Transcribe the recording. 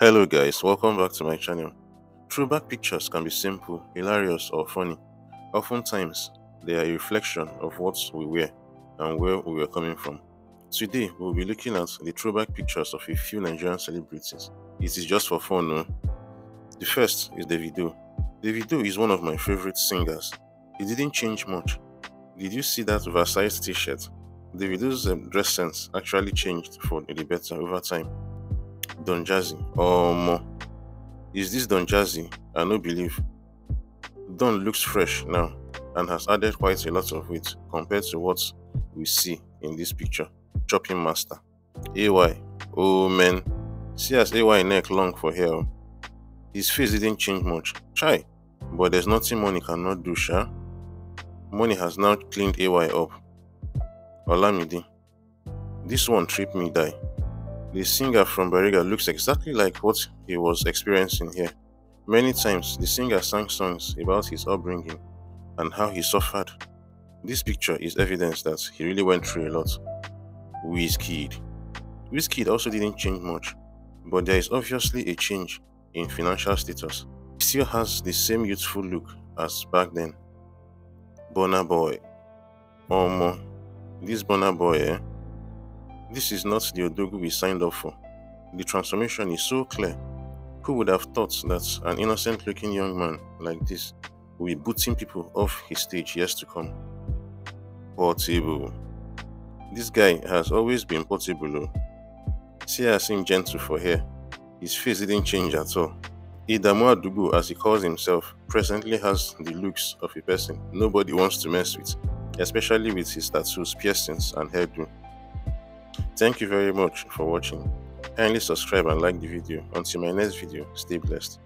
Hello guys, welcome back to my channel. Throwback pictures can be simple, hilarious or funny. Oftentimes, they are a reflection of what we were and where we were coming from. Today, we'll be looking at the throwback pictures of a few Nigerian celebrities. It is just for fun, no? The first is Davido. Davido is one of my favorite singers. He didn't change much. Did you see that Versace t-shirt? Davido's um, dress sense actually changed for the better over time. Don Jazzy. Um, is this Don Jazzy? I no believe. Don looks fresh now and has added quite a lot of weight compared to what we see in this picture. Chopping master. AY. Oh man. See as AY neck long for hair. oh. His face didn't change much. Try. But there's nothing money cannot do, sha. Money has now cleaned AY up. Olamide. This one tripped me die. The singer from Bariga looks exactly like what he was experiencing here. Many times, the singer sang songs about his upbringing and how he suffered. This picture is evidence that he really went through a lot. Wizkid. Wizkid also didn't change much, but there is obviously a change in financial status. He still has the same youthful look as back then. Burna Boy. Omo, this Burna Boy, eh? This is not the Odogwu we signed up for. The transformation is so clear. Who would have thought that an innocent looking young man like this will be booting people off his stage years to come? Portable. This guy has always been portable. See how him gentle for hair. His face didn't change at all. Idamu Adubu, as he calls himself, presently has the looks of a person nobody wants to mess with, especially with his tattoos, piercings, and hairdo. Thank you very much for watching. Kindly subscribe and like the video. Until my next video, stay blessed.